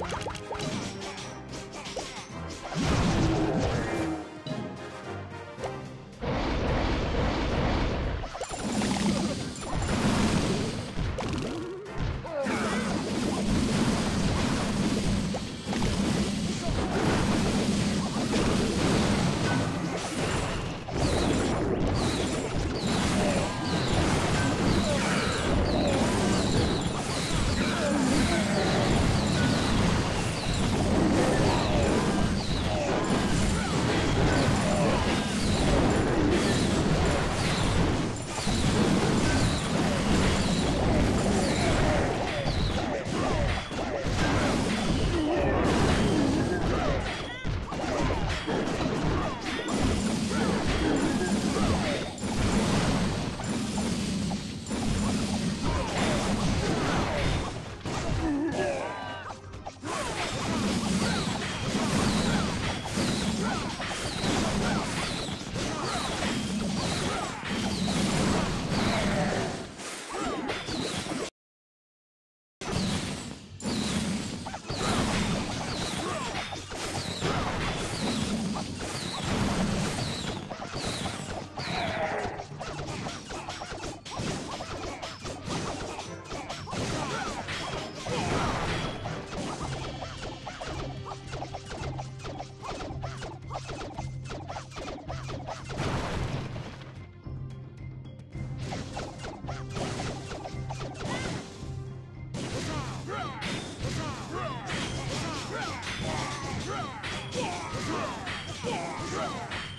ハハハハ! You